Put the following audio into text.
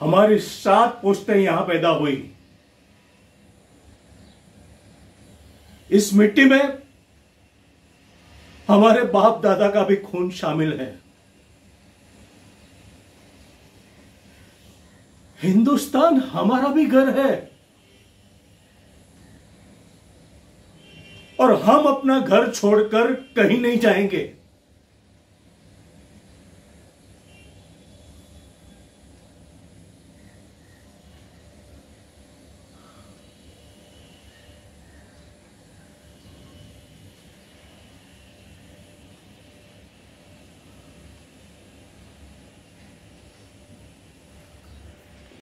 हमारी सात पोस्टें यहाँ पैदा हुई। इस मिट्टी में हमारे बाप दादा का भी खून शामिल है। हिंदुस्तान हमारा भी घर है। और हम अपना घर छोड़कर कहीं नहीं जाएँगे।